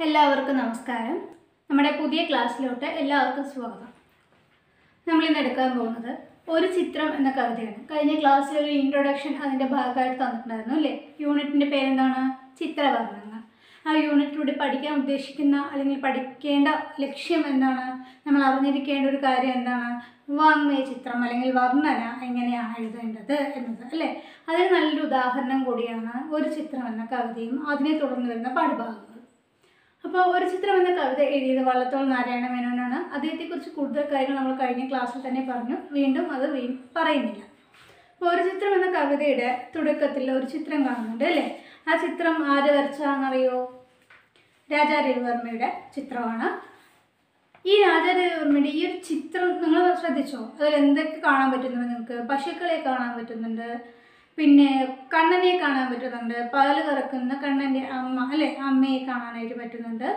എല്ലാവർക്കും നമസ്കാരം. നമ്മുടെ പുതിയ ക്ലാസ്സിലോട്ട് എല്ലാവർക്കും സ്വാഗതം. നമ്മൾ ഇന്ന് എടുക്കാൻ പോകുന്നത് ഒരു ചിത്രം എന്ന കവിതയാണ്. കഴിഞ്ഞ ക്ലാസ്സിൽ ഒരു ഇൻട്രൊഡക്ഷൻ അതിന്റെ ഭാഗമായിട്ട് തന്നിട്ടുണ്ടായിരുന്നു അല്ലേ? യൂണിറ്റിന്റെ പേരെന്താണ്? ചിത്രവർണങ്ങൾ. ആ യൂണിറ്റിലൂടെ പഠിക്കാൻ ഉദ്ദേശിക്കുന്ന അല്ലെങ്കിൽ പഠിക്കേണ്ട ലക്ഷ്യം എന്താണ്? നമ്മൾ അറിഞ്ഞിരിക്കേണ്ട ഒരു കാര്യം എന്താണ്? വാങ്മയ ചിത്രം അല്ലെങ്കിൽ വർണന എങ്ങനെയാണ് എഴുതേണ്ടത് എന്നത് അല്ലേ? അതിന് നല്ലൊരു ഉദാഹരണം കൂടിയാണ് ഒരു ചിത്രം എന്ന കവിതയും അതിനെ തുടർന്ന് വരുന്ന പാഠഭാഗങ്ങൾ അപ്പോൾ ഒരു ചിത്രം എന്ന കവിത എഴുതിയത് വള്ളത്തോൾ നാരായണ മേനോനാണ്. അദ്ദേഹത്തെക്കുറിച്ച് കൂടുതൽ കാര്യങ്ങൾ നമ്മൾ കഴിഞ്ഞ ക്ലാസ്സിൽ തന്നെ പറഞ്ഞു. വീണ്ടും അത് വീ പറയുന്നില്ല. അപ്പോൾ ഒരു ചിത്രം എന്ന കവിതയുടെ തുടക്കത്തിൽ ഒരു ചിത്രം കാണുന്നുണ്ട് അല്ലേ? ആ ചിത്രം ആര് വരച്ചാണെന്നറിയോ? രാജാ രവിവർമ്മയുടെ ചിത്രമാണ്. ഈ രാജാ രവിവർമ്മയുടെ ഈ ഒരു ചിത്രം നിങ്ങൾ ശ്രദ്ധിച്ചോ? അതിൽ എന്തൊക്കെ കാണാൻ പറ്റുന്നുണ്ട് നിങ്ങൾക്ക്? പശുക്കളെ കാണാൻ പറ്റുന്നുണ്ട്. പിന്നെ കണ്ണനെ കാണാൻ പറ്റുന്നുണ്ട്. പകൽ കറക്കുന്ന കണ്ണന്റെ അമ്മ അല്ലെ? അമ്മയെ കാണാനായിട്ട് പറ്റുന്നുണ്ട്.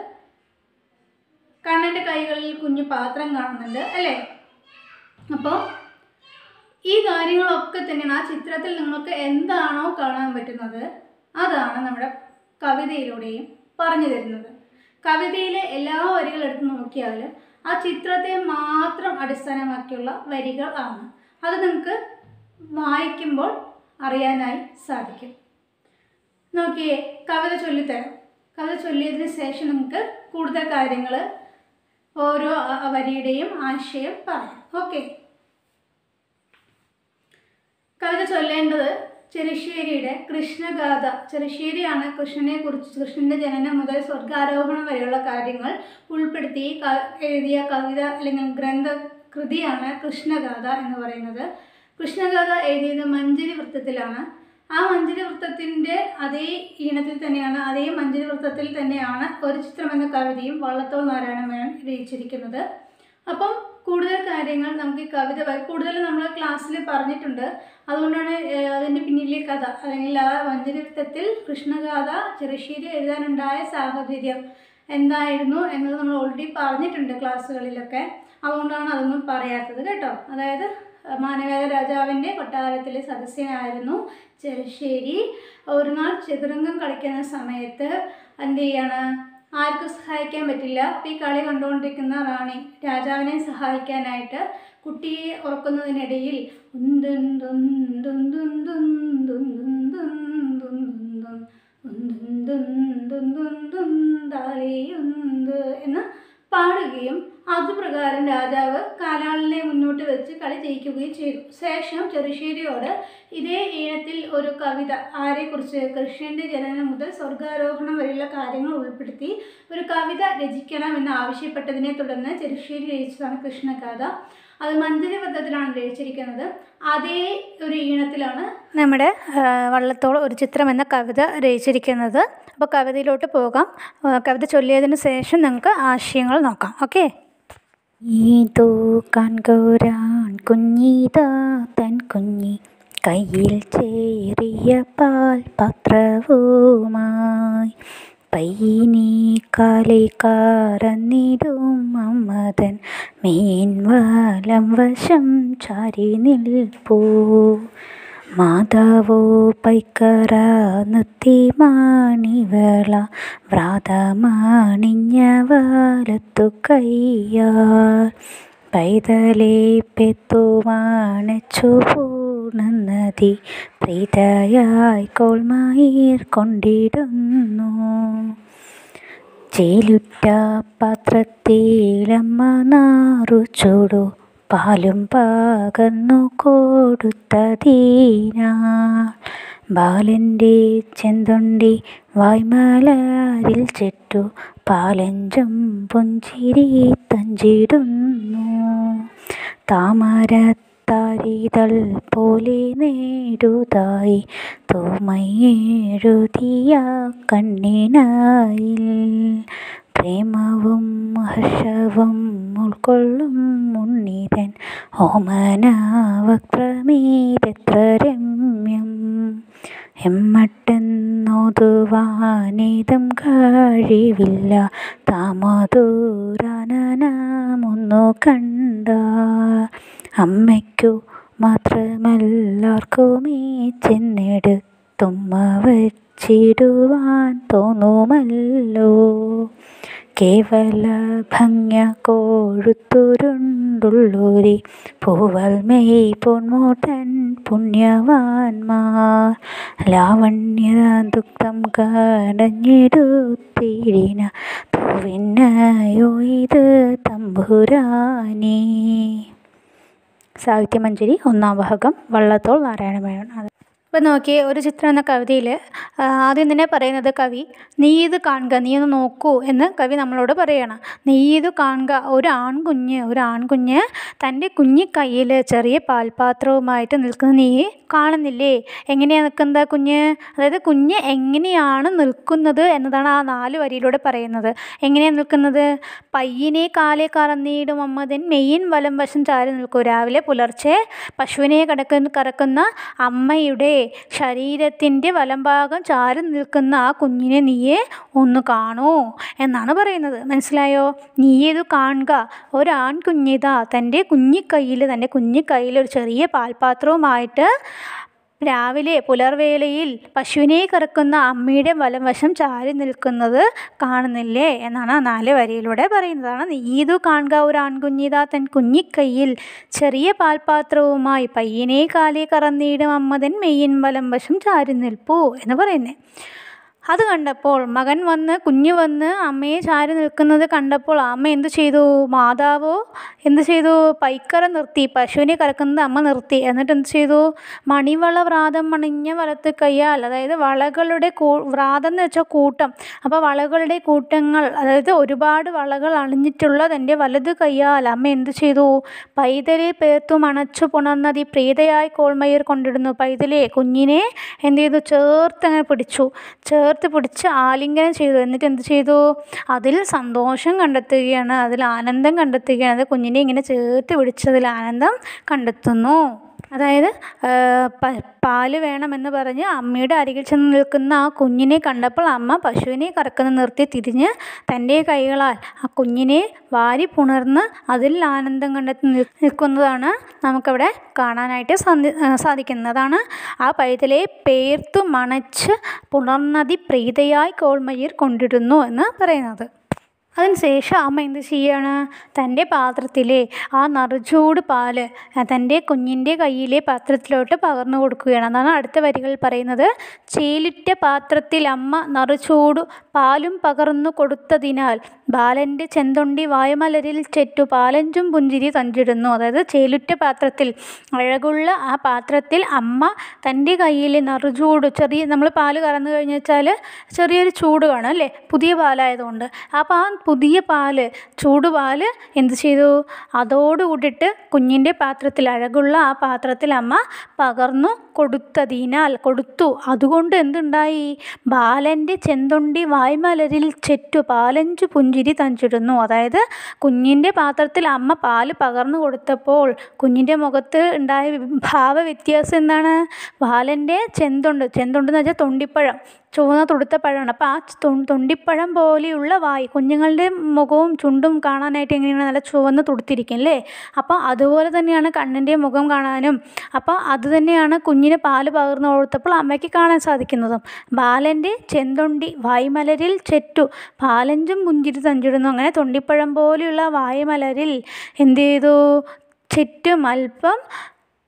കണ്ണന്റെ കൈകളിൽ കുഞ്ഞു പാത്രം കാണുന്നുണ്ട് അല്ലേ? അപ്പോൾ ഈ കാര്യങ്ങളൊക്കെ തന്നെയാണ് ആ ചിത്രത്തിൽ നിങ്ങൾക്ക് എന്താണോ കാണാൻ പറ്റുന്നത് അതാണ് നമ്മുടെ കവിതയിലൂടെയും പറഞ്ഞു തരുന്നത്. കവിതയിലെ എല്ലാ വരികളും എടുത്ത് നോക്കിയാൽ ആ ചിത്രത്തെ മാത്രം അടിസ്ഥാനമാക്കിയുള്ള വരികൾ ആണ്. അത് നിങ്ങൾക്ക് വായിക്കുമ്പോൾ അറിയാനായി സാധിക്കും. നോക്കിയേ കവിത ചൊല്ലിത്തരാം. കവിത ചൊല്ലിയതിന് ശേഷം നമുക്ക് കൂടുതൽ കാര്യങ്ങൾ ഓരോ വരിയുടെയും ആശയം പറയാം. ഓക്കെ. കവിത ചൊല്ലേണ്ടത് ചെറുശ്ശേരിയുടെ കൃഷ്ണഗാഥ. ചെറുശ്ശേരിയാണ് കൃഷ്ണനെ കുറിച്ച് കൃഷ്ണന്റെ ജനനം മുതൽ സ്വർഗാരോഹണം വരെയുള്ള കാര്യങ്ങൾ ഉൾപ്പെടുത്തി എഴുതിയ കവിത അല്ലെങ്കിൽ ഗ്രന്ഥ കൃതിയാണ് കൃഷ്ണഗാഥ എന്ന് പറയുന്നത്. കൃഷ്ണഗാഥ എഴുതിയത് മഞ്ചരി വൃത്തത്തിലാണ് ആ മഞ്ചരി വൃത്തത്തിന്റെ അതേ ഈണത്തിൽ തന്നെയാണ് അതേ മഞ്ചരി വൃത്തത്തിൽ തന്നെയാണ് ഒരു ചിത്രം എന്ന കവിതയും വള്ളത്തോൾ നാരായണ മേനോൻ രചിച്ചിരിക്കുന്നത്. അപ്പം കൂടുതൽ കാര്യങ്ങൾ നമുക്ക് ഈ കവിത കൂടുതൽ നമ്മൾ ക്ലാസ്സിൽ പറഞ്ഞിട്ടുണ്ട്. അതുകൊണ്ടാണ് അതിന്റെ പിന്നിലെ കഥ അല്ലെങ്കിൽ ആ വഞ്ചരിത്തത്തിൽ കൃഷ്ണഗാഥ ചെറുശ്ശേരി എഴുതാനുണ്ടായ സാഹചര്യം എന്തായിരുന്നു എന്നത് നമ്മൾ ഓൾറെഡി പറഞ്ഞിട്ടുണ്ട് ക്ലാസ്സുകളിലൊക്കെ. അതുകൊണ്ടാണ് അതൊന്നും പറയാത്തത് കേട്ടോ. അതായത് മാനവേദ രാജാവിന്റെ കൊട്ടാരത്തിലെ സദസ്യനായിരുന്നു ചെറുശ്ശേരി ഒരു നാൾ ചതുരംഗം കളിക്കുന്ന സമയത്ത് എന്ത് ചെയ്യാണ് ആർക്കും സഹായിക്കാൻ പറ്റില്ല അപ്പോൾ ഈ കളി കണ്ടുകൊണ്ടിരിക്കുന്ന റാണി രാജാവിനെ സഹായിക്കാനായിട്ട് കുട്ടിയെ ഉറക്കുന്നതിനിടയിൽ എന്ന് പാടുകയും അതുപ്രകാരം രാജാവ് കാലാളിനെ മുന്നോട്ട് വെച്ച് കളി ജയിക്കുകയും ചെയ്തു. ശേഷം ചെറുശ്ശേരിയോട് ഇതേ ഈണത്തിൽ ഒരു കവിത ആരെക്കുറിച്ച് കൃഷ്ണന്റെ ജനനം മുതൽ സ്വർഗാരോഹണം വരെയുള്ള കാര്യങ്ങൾ ഉൾപ്പെടുത്തി ഒരു കവിത രചിക്കണമെന്ന് ആവശ്യപ്പെട്ടതിനെ തുടർന്ന് ചെറുശ്ശേരി രചിച്ചതാണ് കൃഷ്ണഗാഥ അത് മഞ്ചരി വൃത്തത്തിലാണ് രചിച്ചിരിക്കുന്നത്. അതേ ഒരു ഈണത്തിലാണ് നമ്മുടെ വള്ളത്തോളം ഒരു ചിത്രം എന്ന കവിത രചിച്ചിരിക്കുന്നത്. അപ്പോൾ കവിതയിലോട്ട് പോകാം. കവിത ചൊല്ലിയതിന് ശേഷം നമുക്ക് ആശയങ്ങൾ നോക്കാം. ഓക്കെ? ഈതോ കൺകോരാൻ കുഞ്ഞിതാ തൻ കുഞ്ഞി കയ്യിൽ ചേറിയ പാൽ പത്രവുമായി പൈനീക്കാലേ കാറന്നിടും മമ്മതൻ മേൻവാലം വശം ചാരി നിൽപ്പൂ. മാതാവോ പൈക്കറ നിർത്തി നിർത്തിമാണിവള വ്രാതമാണിഞ്ഞ വാലത്തു കയ്യാർ പൈതലേ പെത്തുവാണിച്ചു പോ പൂർണനദി പ്രീതയായി കോൾമായിർ കൊണ്ടിടുന്നു. ചേലുറ്റ പാത്രത്തിലമ്മ നാറു ചൂടു പാലും പകർന്നു കൊടുത്തതീനാ ബാലന്റെ ചെന്തൊണ്ടി വായ്മലരിൽ ചെറ്റു പാലഞ്ചും പുഞ്ചിരി തഞ്ചിടുന്നു. താമരത്താരിതൾ പോലെ നേടുതായി. തോമയെഴുതിയ കണ്ണിനായിൽ പ്രേമവും ഹർഷവും ഉൾക്കൊള്ളും ഉണ്ണിതൻ. ഓമനാവക്രമീതെത്ര രമ്യം. എമ്മട്ടെന്നോതുവാനേതും കഴിവില്ല. താമതൂരാനൊന്നു കണ്ട അമ്മയ്ക്കു മാത്രമല്ലാർക്കുമേ ചെന്നെടുത്തുമ്മ വച്ചിടുവാൻ തോന്നുമല്ലോ. കേവല ഭംഗ കോഴുത്തുരുണ്ടുള്ളൂരി പൂവൽ മെയ് പൊന്മൂട്ടൻ പുണ്യവാന്മാർ ലാവണ്യ ദുഃഖം കടഞ്ഞെടുത്തിരിന പൂവിന്നയോ ഇത് തമ്പുരാനേ. സാഹിത്യമഞ്ജരി ഒന്നാം ഭാഗം വള്ളത്തോൾ നാരായണമേനോൻ. ഇപ്പം നോക്കിയേ ഒരു ചിത്രം എന്ന കവിതയിൽ ആദ്യം തന്നെ പറയുന്നത് കവി നീ ഇത് കാണുക നീ ഒന്ന് നോക്കൂ എന്ന് കവി നമ്മളോട് പറയണം. നീ ഇത് കാണുക ഒരു ആൺകുഞ്ഞ് ഒരു ആൺകുഞ്ഞ് തന്റെ കുഞ്ഞി കയ്യിൽ ചെറിയ പാൽപാത്രവുമായിട്ട് നിൽക്കുന്ന. നീ കാണുന്നില്ലേ? എങ്ങനെയാണ് നിൽക്കുന്നത് കുഞ്ഞ്? അതായത് കുഞ്ഞ് എങ്ങനെയാണ് നിൽക്കുന്നത് എന്നതാണ് ആ നാല് വരിയിലൂടെ പറയുന്നത്. എങ്ങനെയാണ് നിൽക്കുന്നത്? പയ്യനെ കാലെ കറന്നിടും അമ്മതൻ മെയ്യൻ വലം വശം ചാരി നിൽക്കൂ. രാവിലെ പുലർച്ചെ പശുവിനെ കടക്കുന്ന കറക്കുന്ന അമ്മയുടെ ശരീരത്തിന്റെ വലംഭാഗം ചാരം നിൽക്കുന്ന ആ കുഞ്ഞിനെ നീയെ ഒന്ന് കാണൂ എന്നാണ് പറയുന്നത്. മനസ്സിലായോ? നീ കാണുക. ഒരാൺകുഞ്ഞിതാ. തന്റെ കുഞ്ഞിക്കൈയിൽ തന്റെ കുഞ്ഞിക്കൈയിൽ ഒരു ചെറിയ പാൽപാത്രവുമായിട്ട് രാവിലെ പുലർവേലയിൽ പശുവിനെ കറക്കുന്ന അമ്മയുടെ വലം വശം ചാരി നിൽക്കുന്നത് കാണുന്നില്ലേ എന്നാണ് ആ നാല് വരിയിലൂടെ പറയുന്നതാണ്. ഈതു കാണുക ഒരു ആൺകുഞ്ഞിതാ തൻ കുഞ്ഞിക്കൈയിൽ ചെറിയ പാൽപാത്രവുമായി പയ്യനെ കാലേ കറന്നിടും അമ്മതൻ മെയ്യൻ വലം വശം ചാരി നിൽപ്പൂ എന്ന് പറയുന്നത് അത് കണ്ടപ്പോൾ മകൻ വന്ന് കുഞ്ഞ് വന്ന് അമ്മയെ ചാരി നിൽക്കുന്നത് കണ്ടപ്പോൾ അമ്മ എന്ത് ചെയ്തു? മാതാവോ എന്ത് ചെയ്തു? പൈക്കറ നിർത്തി പശുവിനെ കറക്കുന്നത് അമ്മ നിർത്തി. എന്നിട്ട് എന്ത് ചെയ്തു? മണിവള വ്രാതം മണിഞ്ഞ വലത്ത് കയ്യാൽ അതായത് വളകളുടെ കൂ വ്രാതം എന്ന് വെച്ചാൽ കൂട്ടം. അപ്പോൾ വളകളുടെ കൂട്ടങ്ങൾ അതായത് ഒരുപാട് വളകൾ അണിഞ്ഞിട്ടുള്ള തന്റെ വലത് കയ്യാൽ. അമ്മ എന്ത് ചെയ്തു? പൈതലെ പേർത്തു മണച്ചു പുണർന്നതി പ്രീതയായി കോൾമയർ കൊണ്ടിടുന്നു. പൈതലെ കുഞ്ഞിനെ എന്ത് ചെയ്തു? ചേർത്ത് അങ്ങനെ പിടിച്ചു. ചേർത്ത് പിടിച്ച് ആലിംഗനം ചെയ്തു. എന്നിട്ട് എന്ത് ചെയ്തു? അതിൽ സന്തോഷം കണ്ടെത്തുകയാണ്. അതിൽ ആനന്ദം കണ്ടെത്തുകയാണ്. അത് കുഞ്ഞിനെ ഇങ്ങനെ ചേർത്ത് പിടിച്ചതിൽ ആനന്ദം കണ്ടെത്തുന്നു. അതായത് പാൽ വേണമെന്ന് പറഞ്ഞ് അമ്മയുടെ അരികിൽ ചെന്ന് നിൽക്കുന്ന ആ കുഞ്ഞിനെ കണ്ടപ്പോൾ അമ്മ പശുവിനെ കറക്കുന്ന നിർത്തി തിരിഞ്ഞ് തന്റെ കൈകളാൽ ആ കുഞ്ഞിനെ വാരി പുണർന്ന് അതിൽ ആനന്ദം കണ്ടെത്തി നിൽ- നിൽക്കുന്നതാണ് നമുക്കവിടെ കാണാനായിട്ട് സാധിക്കുന്നതാണ് ആ പൈതലെ പേർത്തു മണച്ച് പുണർന്നതി പ്രീതയായി കോൾമയിർ കൊണ്ടിടുന്നു എന്ന് പറയുന്നത്. അതിനുശേഷം അമ്മ എന്ത് ചെയ്യാണ്? തന്റെ പാത്രത്തിലെ ആ നറുചൂട് പാൽ തന്റെ കുഞ്ഞിന്റെ കയ്യിലെ പാത്രത്തിലോട്ട് പകർന്നു കൊടുക്കുകയാണ്. അതാണ് അടുത്ത വരികൾ പറയുന്നത്. ചേലിറ്റ പാത്രത്തിൽ അമ്മ നറുചൂട് പാലും പകർന്നു കൊടുത്തതിനാൽ ബാലന്റെ ചെന്തൊണ്ടി വായമലരിൽ ചെറ്റു പാലഞ്ചും പുഞ്ചിരി തഞ്ചിടുന്നു. അതായത് ചേലുറ്റ പാത്രത്തിൽ അഴകുള്ള ആ പാത്രത്തിൽ അമ്മ തന്റെ കയ്യിലെ നറുചൂട് ചെറിയ നമ്മൾ പാൽ കറന്നു കഴിഞ്ഞു വെച്ചാൽ ചെറിയൊരു ചൂട് കാണും അല്ലേ? പുതിയ പാലായതുകൊണ്ട്. അപ്പോൾ ആ പുതിയ പാൽ ചൂടുപാൽ എന്ത് ചെയ്തു? അതോട് കൂടിയിട്ട് കുഞ്ഞിന്റെ പാത്രത്തിൽ അഴകുള്ള ആ പാത്രത്തിൽ അമ്മ പകർന്നു കൊടുത്തതിനാൽ കൊടുത്തു. അതുകൊണ്ട് എന്തുണ്ടായി? ബാലന്റെ ചെന്തൊണ്ടി വായ്മലരിൽ ചെറ്റു പാലഞ്ചു പുഞ്ചിരി തഞ്ചിടുന്നു. അതായത് കുഞ്ഞിന്റെ പാത്രത്തിൽ അമ്മ പാൽ പകർന്നു കൊടുത്തപ്പോൾ കുഞ്ഞിന്റെ മുഖത്ത് ഉണ്ടായ ഭാവ വ്യത്യാസം എന്താണ്? ബാലന്റെ ചെന്തൊണ്ട് ചെന്തൊണ്ട് എന്ന് വെച്ചാൽ തൊണ്ടിപ്പഴം. ചുവന്ന തുടുത്ത പഴമാണ് അപ്പോൾ ആ തൊണ്ടിപ്പഴം പോലെയുള്ള വായ് കുഞ്ഞുങ്ങളുടെ മുഖവും ചുണ്ടും കാണാനായിട്ട് എങ്ങനെയാണ് നല്ല ചുവന്ന് തുടുത്തിരിക്കും അല്ലേ? അപ്പോൾ അതുപോലെ തന്നെയാണ് കണ്ണിന്റെ മുഖം കാണാനും. അപ്പോൾ അത് തന്നെയാണ് കുഞ്ഞിന് പാൽ പകർന്നു കൊടുത്തപ്പോൾ അമ്മയ്ക്ക് കാണാൻ സാധിക്കുന്നതും. ബാലന്റെ ചെന്തൊണ്ടി വായ്മലരിൽ ചെറ്റു പാലഞ്ചും പുഞ്ചിരി തഞ്ചിടുന്നു. അങ്ങനെ തൊണ്ടിപ്പഴം പോലെയുള്ള വായ്മലരിൽ എന്ത് ചെയ്തു? ചെറ്റും അല്പം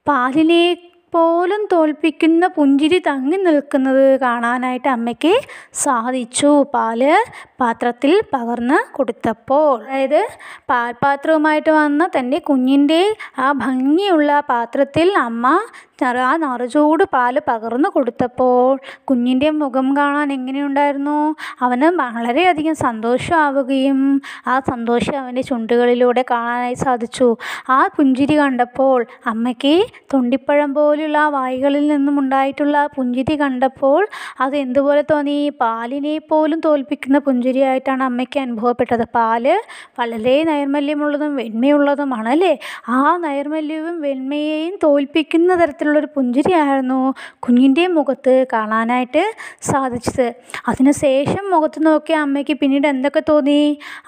പാലിനെ പോലും തോൽപ്പിക്കുന്ന പുഞ്ചിരി തങ്ങി നിൽക്കുന്നത് കാണാനായിട്ട് അമ്മയ്ക്ക് സാധിച്ചു. പാൽ പാത്രത്തിൽ പകർന്ന് കൊടുത്തപ്പോൾ. അതായത് പാൽപാത്രവുമായിട്ട് വന്ന തന്റെ കുഞ്ഞിന്റെ ആ ഭംഗിയുള്ള പാത്രത്തിൽ അമ്മ ആ നറുചൂട് പാൽ പകർന്നു കൊടുത്തപ്പോൾ കുഞ്ഞിന്റെ മുഖം കാണാൻ എങ്ങനെയുണ്ടായിരുന്നു? അവന് വളരെയധികം സന്തോഷമാവുകയും ആ സന്തോഷം അവന്റെ ചുണ്ടുകളിലൂടെ കാണാനായി സാധിച്ചു. ആ പുഞ്ചിരി കണ്ടപ്പോൾ അമ്മയ്ക്ക് തൊണ്ടിപ്പഴം പോലുള്ള ആ വായികളിൽ നിന്നും ഉണ്ടായിട്ടുള്ള പുഞ്ചിരി കണ്ടപ്പോൾ അത് എന്തുപോലെ തോന്നി? പാലിനെ പോലും തോൽപ്പിക്കുന്ന പുഞ്ചിരിയായിട്ടാണ് അമ്മയ്ക്ക് അനുഭവപ്പെട്ടത്. പാൽ വളരെ നൈർമല്യമുള്ളതും വെണ്മയുള്ളതുമാണ് അല്ലേ ആ നൈർമല്യവും വെണ്മയെയും തോൽപ്പിക്കുന്ന തരത്തിലുള്ളൊരു പുഞ്ചിരിയായിരുന്നു കുഞ്ഞിന്റെ മുഖത്ത് കാണാനായിട്ട് സാധിച്ചത്. അതിനുശേഷം മുഖത്ത് നോക്കിയ അമ്മയ്ക്ക് പിന്നീട് എന്തൊക്കെ തോന്നി?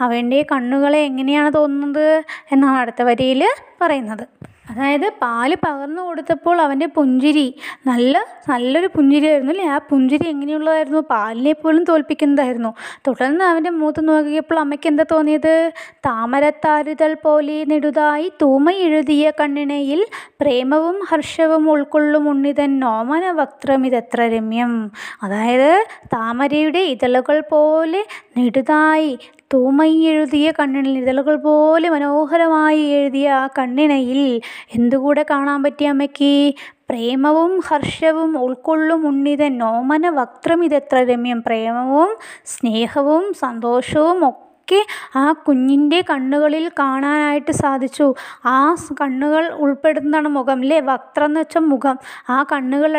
അവന്റെ കണ്ണുകളെ എങ്ങനെയാണ് തോന്നുന്നത്? എന്നാണ് അടുത്ത വരിയിൽ പറയുന്നത്. അതായത് പാൽ പകർന്നു കൊടുത്തപ്പോൾ അവന്റെ പുഞ്ചിരി നല്ല നല്ലൊരു പുഞ്ചിരിയായിരുന്നു അല്ലേ? ആ പുഞ്ചിരി എങ്ങനെയുള്ളതായിരുന്നു? പാലിനെ പോലും തോൽപ്പിക്കുന്നതായിരുന്നു. തുടർന്ന് അവന്റെ മുഖത്ത് നോക്കിയപ്പോൾ അമ്മയ്ക്ക് എന്താ തോന്നിയത്? താമരത്താരുതൽ പോലെ നെടുതായി തൂമ എഴുതിയ കണ്ണിണയിൽ പ്രേമവും ഹർഷവും ഉൾക്കൊള്ളും ഉണ്ണിതൻ നോമന വക്രം ഇതെത്ര രമ്യം. അതായത് താമരയുടെ ഇതളുകൾ പോലെ നെടുതായി തൂമയി എഴുതിയ കണ്ണിനിൽ നിതളുകൾ പോലെ മനോഹരമായി എഴുതിയ ആ കണ്ണിണയിൽ എന്തുകൂടെ കാണാൻ പറ്റിയ അമ്മയ്ക്ക്? പ്രേമവും ഹർഷവും ഉൾക്കൊള്ളും ഉണ്ണിതൻ നോമന വക്ത്രമിതെത്ര രമ്യം. പ്രേമവും സ്നേഹവും സന്തോഷവും ഒക്കെ ആ കുഞ്ഞിന്റെ കണ്ണുകളിൽ കാണാനായിട്ട് സാധിച്ചു. ആ കണ്ണുകൾ ഉൾപ്പെടുന്നതാണ് മുഖം അല്ലേ വക്രം എന്ന് വെച്ചാൽ മുഖം. ആ കണ്ണുകൾ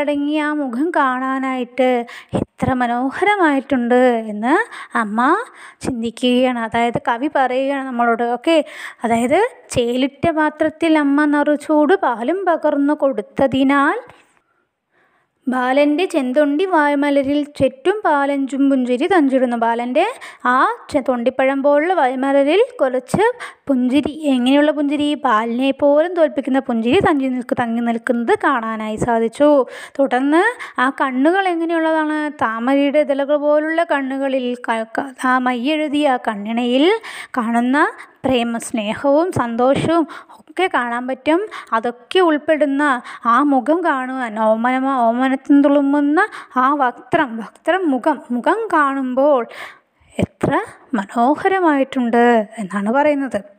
ആ മുഖം കാണാനായിട്ട് എത്ര മനോഹരമായിട്ടുണ്ട് എന്ന് അമ്മ ചിന്തിക്കുകയാണ്. അതായത് കവി പറയുകയാണ് നമ്മളോട് ഓക്കെ അതായത് ചേലിട്ട പാത്രത്തിൽ അമ്മ നറുചൂട് പാലും പകർന്നു കൊടുത്തതിനാൽ ബാലന്റെ ചെന്തൊണ്ടി വായ്മലരിൽ ചെറ്റും പാലഞ്ചും പുഞ്ചിരി തഞ്ചിടുന്നു. ബാലന്റെ ആ തൊണ്ടിപ്പഴം പോലുള്ള വായ്മലരിൽ കുറച്ച് പുഞ്ചിരി എങ്ങനെയുള്ള പുഞ്ചിരി? പാലിനെ പോലും തോൽപ്പിക്കുന്ന പുഞ്ചിരി തങ്ങി നിൽക്ക് തങ്ങി നിൽക്കുന്നത് കാണാനായി സാധിച്ചു. തുടർന്ന് ആ കണ്ണുകൾ എങ്ങനെയുള്ളതാണ്? താമരയുടെ ഇതളുകൾ പോലുള്ള കണ്ണുകളിൽ ആ മയ്യെഴുതിയ കണ്ണിണയിൽ കാണുന്ന പ്രേമ സ്നേഹവും സന്തോഷവും ഒക്കെ കാണാൻ പറ്റും. അതൊക്കെ ഉൾപ്പെടുന്ന ആ മുഖം കാണുവാൻ ഓമനമ ഓമനത്തിൽ തുളുമ്പുന്ന ആ വക്ത്രം വക്ത്രം മുഖം മുഖം കാണുമ്പോൾ എത്ര മനോഹരമായിട്ടുണ്ട് എന്നാണ് പറയുന്നത്.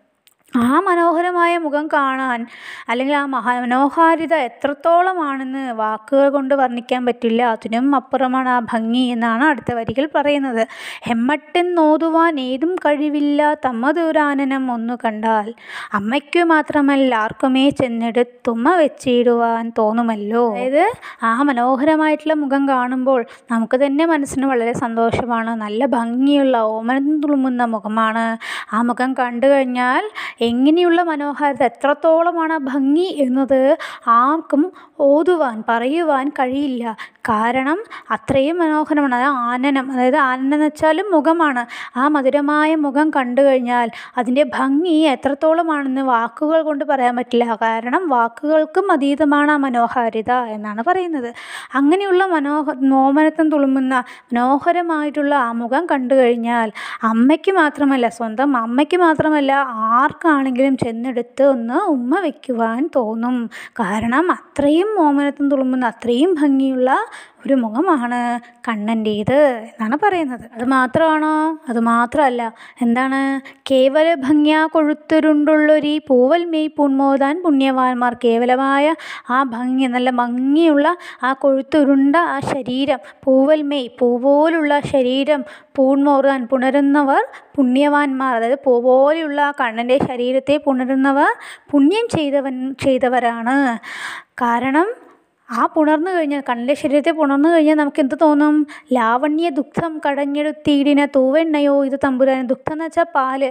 ആ മനോഹരമായ മുഖം കാണാൻ അല്ലെങ്കിൽ ആ മഹാ മനോഹാരിത എത്രത്തോളമാണെന്ന് വാക്കുകൾ കൊണ്ട് വർണിക്കാൻ പറ്റില്ല അതിനും അപ്പുറമാണ് ആ ഭംഗി എന്നാണ് അടുത്ത വരികൾ പറയുന്നത്. ഹെമ്മട്ടൻ നോതുവാൻ ഏതും കഴിവില്ല തമ്മതൂരാനനം ഒന്നു കണ്ടാൽ അമ്മയ്ക്കു മാത്രമല്ല ആർക്കുമേ ചെന്നെടുത്തുമ്മ വെച്ചിടുവാൻ തോന്നുമല്ലോ? അതായത് ആ മനോഹരമായിട്ടുള്ള മുഖം കാണുമ്പോൾ നമുക്ക് തന്നെ മനസ്സിന് വളരെ സന്തോഷമാണ്. നല്ല ഭംഗിയുള്ള ഓമനം തുളുമ്പുന്ന മുഖമാണ്. ആ മുഖം കണ്ടു കഴിഞ്ഞാൽ എങ്ങനെയുള്ള മനോഹാരിത എത്രത്തോളമാണ് ഭംഗി എന്നത് ആർക്കും ഓതുവാൻ പറയുവാൻ കഴിയില്ല. കാരണം അത്രയും മനോഹരമാണ്. അത് ആനനം അതായത് ആനനം എന്ന് വെച്ചാലും മുഖമാണ്. ആ മധുരമായ മുഖം കണ്ടു കഴിഞ്ഞാൽ അതിന്റെ ഭംഗി എത്രത്തോളമാണെന്ന് വാക്കുകൾ കൊണ്ട് പറയാൻ പറ്റില്ല. കാരണം വാക്കുകൾക്കും അതീതമാണ് ആ മനോഹാരിത എന്നാണ് പറയുന്നത്. അങ്ങനെയുള്ള മനോഹ നോമനത്വം തുളുമ്പുന്ന മനോഹരമായിട്ടുള്ള ആ മുഖം കണ്ടു കഴിഞ്ഞാൽ അമ്മയ്ക്ക് മാത്രമല്ല സ്വന്തം അമ്മയ്ക്ക് മാത്രമല്ല ആർക്കാണെങ്കിലും ചെന്നെടുത്ത് ഒന്ന് ഉമ്മ വയ്ക്കുവാൻ തോന്നും. കാരണം അത്രയും മോമനത്തും തുളുമ്പുന്ന അത്രയും ഭംഗിയുള്ള ഒരു മുഖമാണ് കണ്ണന്റേത് എന്നാണ് പറയുന്നത്. അത് മാത്രമാണോ? അത് മാത്രമല്ല. എന്താണ്? കേവല ഭംഗ്യാ കൊഴുത്തുരുണ്ടുള്ളൊരു പൂവൽ മെയ് പൂൺമോതാൻ പുണ്യവാന്മാർ കേവലമായ ആ ഭംഗി നല്ല ഭംഗിയുള്ള ആ കൊഴുത്തുരുണ്ട ആ ശരീരം പൂവൽ മെയ് പൂപോലുള്ള ശരീരം പൂൺമോറാൻ പുണരുന്നവർ പുണ്യവാന്മാർ അതായത് പൂപോലെയുള്ള ആ കണ്ണന്റെ ശരീരത്തെ പുണരുന്നവർ പുണ്യം ചെയ്തവൻ ചെയ്തവരാണ്. കാരണം ആ പുണർന്നു കഴിഞ്ഞാൽ കണ്ണിന്റെ ശരീരത്തെ പുണർന്നു കഴിഞ്ഞാൽ നമുക്ക് എന്ത് തോന്നും? ലാവണ്യ ദുഃഖം കടഞ്ഞെടുത്തീടിന തൂവെണ്ണയോ ഇത് തമ്പുരാൻ ദുഃഖം എന്ന് വെച്ചാൽ പാൽ.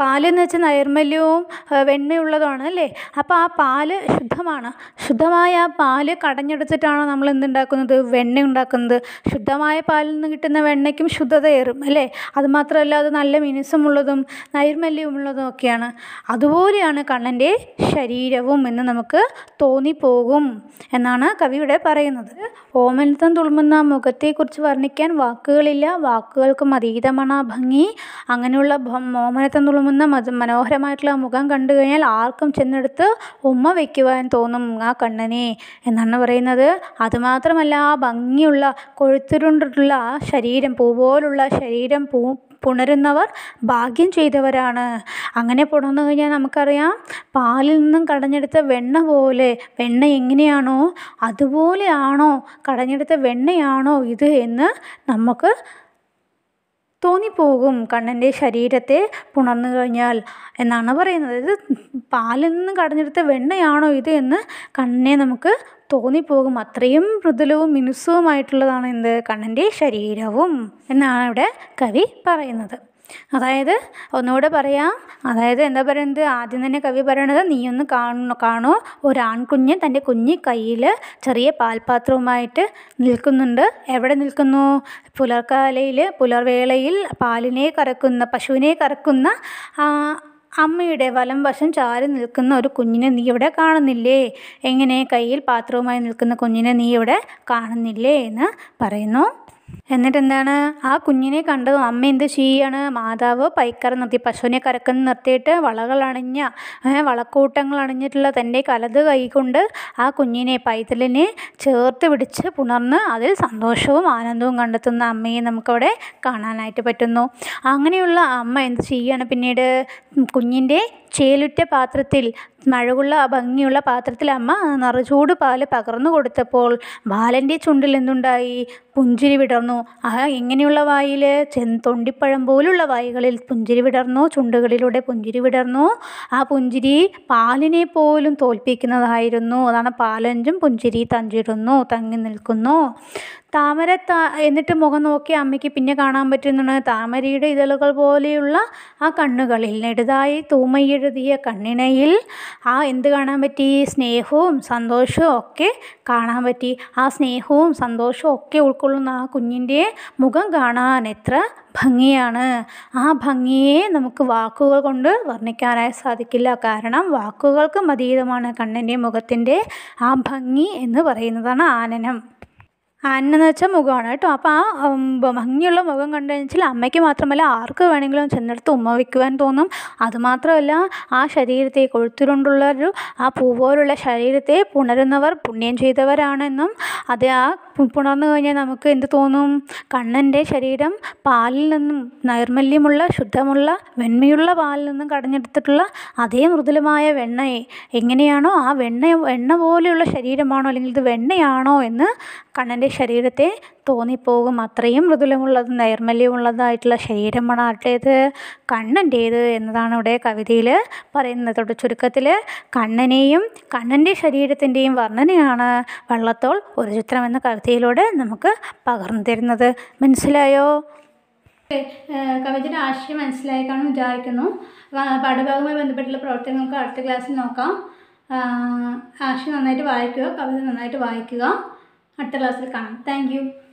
പാലെന്ന് വെച്ചാൽ നൈർമല്യവും വെണ്ണയുള്ളതുമാണ് അല്ലേ? അപ്പോൾ ആ പാൽ ശുദ്ധമാണ്. ശുദ്ധമായ ആ പാൽ കടഞ്ഞെടുത്തിട്ടാണ് നമ്മൾ എന്തുണ്ടാക്കുന്നത്? വെണ്ണ ഉണ്ടാക്കുന്നത്. ശുദ്ധമായ പാലിൽ നിന്ന് കിട്ടുന്ന വെണ്ണയ്ക്കും ശുദ്ധതയേറും അല്ലേ? അതുമാത്രമല്ല അത് നല്ല മിനുസമുള്ളതും നൈർമല്യമുള്ളതും ഒക്കെയാണ്. അതുപോലെയാണ് കണ്ണന്റെ ശരീരവും എന്ന് നമുക്ക് തോന്നിപ്പോകും എന്നാണ് കവിയുടെ പറയുന്നത്. ഓമനത്തം തുളുമ്പുന്ന മുഖത്തെക്കുറിച്ച് വർണിക്കാൻ വാക്കുകളില്ല. വാക്കുകൾക്കും അതീതമാണ് ആ ഭംഗി. അങ്ങനെയുള്ള ഓമനത്തം തുളുമ്പുന്ന മത മനോഹരമായിട്ടുള്ള മുഖം കണ്ടു കഴിഞ്ഞാൽ ആർക്കും ചെന്നെടുത്ത് ഉമ്മ വയ്ക്കുവാൻ തോന്നും ആ കണ്ണനെ എന്നാണ് പറയുന്നത്. അതുമാത്രമല്ല ആ ഭംഗിയുള്ള കൊഴുത്തിരുണ്ടിട്ടുള്ള ആ ശരീരം പൂപോലുള്ള ശരീരം പൂ പുണരുന്നവർ ഭാഗ്യം ചെയ്തവരാണ്. അങ്ങനെ പുണർന്നു കഴിഞ്ഞാൽ നമുക്കറിയാം പാലിൽ നിന്നും കടഞ്ഞെടുത്ത വെണ്ണ പോലെ വെണ്ണ എങ്ങനെയാണോ അതുപോലെയാണോ കടഞ്ഞെടുത്ത വെണ്ണയാണോ ഇത് എന്ന് നമുക്ക് തോന്നിപ്പോകും കണ്ണന്റെ ശരീരത്തെ പുണർന്നു കഴിഞ്ഞാൽ എന്നാണ് പറയുന്നത്. ഇത് പാലിൽ നിന്ന് കടഞ്ഞെടുത്ത വെണ്ണയാണോ ഇത് എന്ന് കണ്ണിനെ നമുക്ക് തോന്നിപ്പോകും. അത്രയും മൃദുലവും മിനുസവുമായിട്ടുള്ളതാണ് എന്ത്? കണ്ണന്റെ ശരീരവും എന്നാണ് ഇവിടെ കവി പറയുന്നത്. അതായത് ഒന്നുകൂടെ പറയാം. അതായത് എന്താ പറയുന്നത്? ആദ്യം തന്നെ കവി പറയണത് നീയൊന്ന് കാണു കാണൂ. ഒരാൺകുഞ്ഞ് തന്റെ കുഞ്ഞി കയ്യിൽ ചെറിയ പാൽപാത്രവുമായിട്ട് നിൽക്കുന്നുണ്ട്. എവിടെ നിൽക്കുന്നു? പുലർക്കാലയിൽ പുലർവേളയിൽ പാലിനെ കറക്കുന്ന പശുവിനെ കറക്കുന്ന അമ്മയുടെ വലം വശം ചാരി നിൽക്കുന്ന ഒരു കുഞ്ഞിനെ നീ ഇവിടെ കാണുന്നില്ലേ? എങ്ങനെ കയ്യിൽ പാത്രവുമായി നിൽക്കുന്ന കുഞ്ഞിനെ നീ ഇവിടെ കാണുന്നില്ലേ എന്ന് പറയുന്നു. എന്നിട്ട് എന്താണ് ആ കുഞ്ഞിനെ കണ്ടതും അമ്മ എന്ത് ചെയ്യാണ്? മാതാവ് പൈക്കറ നിർത്തി പശുവിനെ കരക്കുന്ന നിർത്തിയിട്ട് വളകളണിഞ്ഞ വളക്കൂട്ടങ്ങൾ അണിഞ്ഞിട്ടുള്ള തന്റെ കലത് കൈകൊണ്ട് ആ കുഞ്ഞിനെ പൈതലിനെ ചേർത്ത് പിടിച്ച് പുണർന്ന് അതിൽ സന്തോഷവും ആനന്ദവും കണ്ടെത്തുന്ന അമ്മയെ നമുക്കവിടെ കാണാനായിട്ട് പറ്റുന്നു. അങ്ങനെയുള്ള അമ്മ എന്ത് ചെയ്യാണ് പിന്നീട്? കുഞ്ഞിന്റെ ചേലുറ്റ പാത്രത്തിൽ മഴകുള്ള ആ ഭംഗിയുള്ള പാത്രത്തിൽ അമ്മ നിറചൂട് പാൽ പകർന്നു കൊടുത്തപ്പോൾ ബാലന്റെ ചുണ്ടിൽ എന്തുണ്ടായി? പുഞ്ചിരി വിടർന്നു. ആ എങ്ങനെയുള്ള വായിൽ? തൊണ്ടിപ്പഴം പോലുള്ള വായികളിൽ പുഞ്ചിരി വിടർന്നു ചുണ്ടുകളിലൂടെ പുഞ്ചിരി വിടർന്നു. ആ പുഞ്ചിരി പാലിനെ പോലും തോൽപ്പിക്കുന്നതായിരുന്നു. അതാണ് പാലഞ്ചും പുഞ്ചിരി തഞ്ചിടുന്നു തങ്ങി നിൽക്കുന്നു. താമര താ എന്നിട്ട് മുഖം നോക്കി അമ്മയ്ക്ക് പിന്നെ കാണാൻ പറ്റുന്നതാണ്. താമരയുടെ ഇതളുകൾ പോലെയുള്ള ആ കണ്ണുകളിൽ നെടുതായി തൂമയെഴുതിയ കണ്ണിണയിൽ ആ എന്ത് കാണാൻ പറ്റി? സ്നേഹവും സന്തോഷവും ഒക്കെ കാണാൻ പറ്റി. ആ സ്നേഹവും സന്തോഷവും ഒക്കെ ഉൾക്കൊള്ളുന്ന ആ കുഞ്ഞിന്റെ മുഖം കാണാൻ എത്ര ഭംഗിയാണ്. ആ ഭംഗിയെ നമുക്ക് വാക്കുകൾ കൊണ്ട് വർണിക്കാനായി സാധിക്കില്ല. കാരണം വാക്കുകൾക്ക് അതീതമാണ് കണ്ണിന്റെ മുഖത്തിന്റെ ആ ഭംഗി എന്ന് പറയുന്നതാണ് ആനനം. ആന എന്ന് വെച്ചാൽ മുഖമാണ് കേട്ടോ. അപ്പോൾ ആ ഭംഗിയുള്ള മുഖം കണ്ടു കഴിഞ്ഞാൽ അമ്മയ്ക്ക് മാത്രമല്ല ആർക്ക് വേണമെങ്കിലും ചെന്നെടുത്ത് ഉമ്മ വയ്ക്കുവാൻ തോന്നും. അതുമാത്രമല്ല ആ ശരീരത്തെ കൊഴുത്തിലുണ്ടുള്ളൊരു ആ പൂ പോലുള്ള ശരീരത്തെ പുണരുന്നവർ പുണ്യം ചെയ്തവരാണെന്നും അത് ആ പുണർന്നു കഴിഞ്ഞാൽ നമുക്ക് എന്ത് തോന്നും? കണ്ണന്റെ ശരീരം പാലിൽ നിന്നും നൈർമല്യമുള്ള ശുദ്ധമുള്ള വെണ്മയുള്ള പാലിൽ നിന്നും കടഞ്ഞെടുത്തിട്ടുള്ള അതേ മൃദുലമായ വെണ്ണയെ എങ്ങനെയാണോ ആ വെണ്ണ വെണ്ണ പോലെയുള്ള ശരീരമാണോ അല്ലെങ്കിൽ ഇത് വെണ്ണയാണോ എന്ന് കണ്ണന്റെ ശരീരത്തെ തോന്നിപ്പോകും. അത്രയും മൃദുലമുള്ളതും നൈർമല്യമുള്ളതായിട്ടുള്ള ശരീരമാണ് ആരുടേത് കണ്ണന്റേത് എന്നതാണ് ഇവിടെ കവിതയിൽ പറയുന്നത്. ചുരുക്കത്തിൽ കണ്ണനെയും കണ്ണന്റെ ശരീരത്തിന്റെയും വർണനയാണ് വള്ളത്തോൾ ഒരു ചിത്രം എന്ന കവിതയിലൂടെ നമുക്ക് പകർന്നു തരുന്നത്. മനസ്സിലായോ? കവിതയുടെ ആശയം മനസ്സിലായി കാണും വിചാരിക്കുന്നു. പാഠഭാഗവുമായി ബന്ധപ്പെട്ടുള്ള പ്രവർത്തനം നമുക്ക് അടുത്ത ക്ലാസ്സിൽ നോക്കാം. ആശയം നന്നായിട്ട് വായിക്കുക കവിത നന്നായിട്ട് വായിക്കുക. അടുത്ത ക്ലാസ്സിൽ കാണാം. താങ്ക്